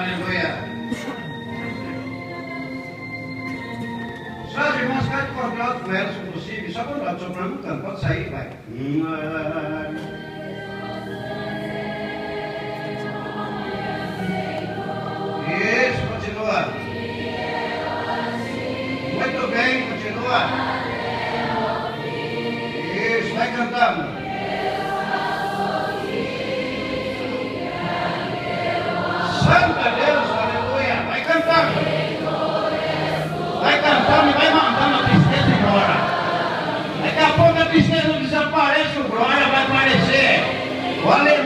Aleluia. Só as irmãs ficarem de contato com elas, se possível. Só quando estou perguntando, pode sair, vai. Isso, continua. Muito bem, continua. Isso, vai cantando. One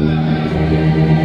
Muito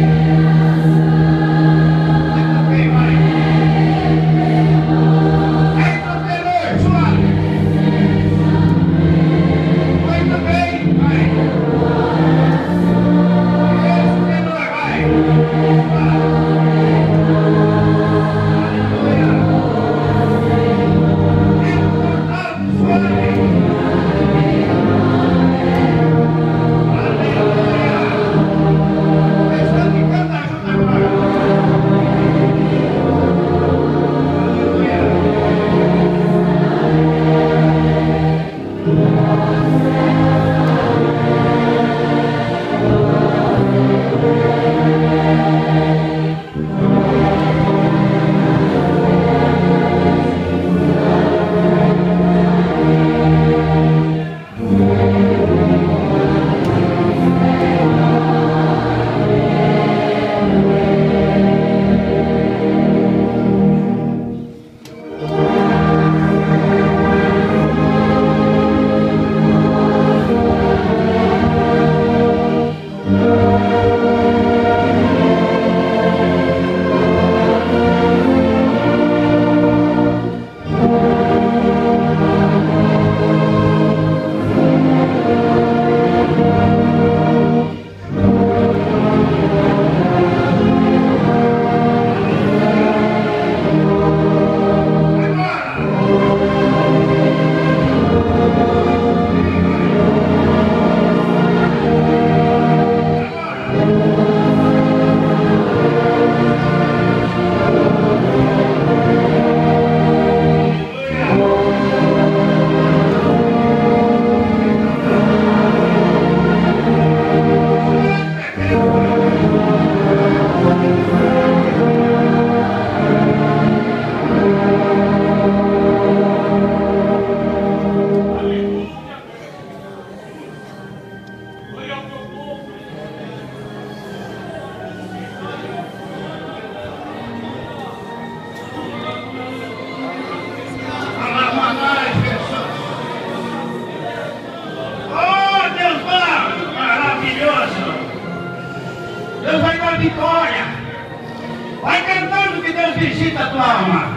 Vai cantando que Deus visita a tua alma.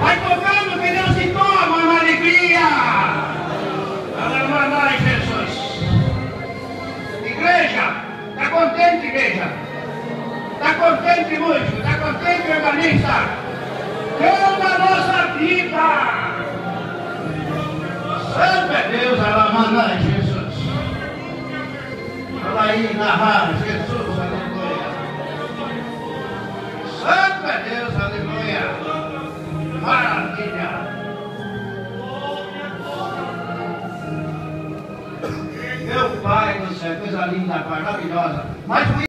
Vai tocando que Deus te toma na alegria. Aleluia, Jesus. Igreja, está contente, igreja? Está contente, músico? Está contente, organista? Canta a nossa vida. Santo é Deus, Alamanai, Jesus. Fala aí, narrar, Jesus, linda, maravilhosa. Mas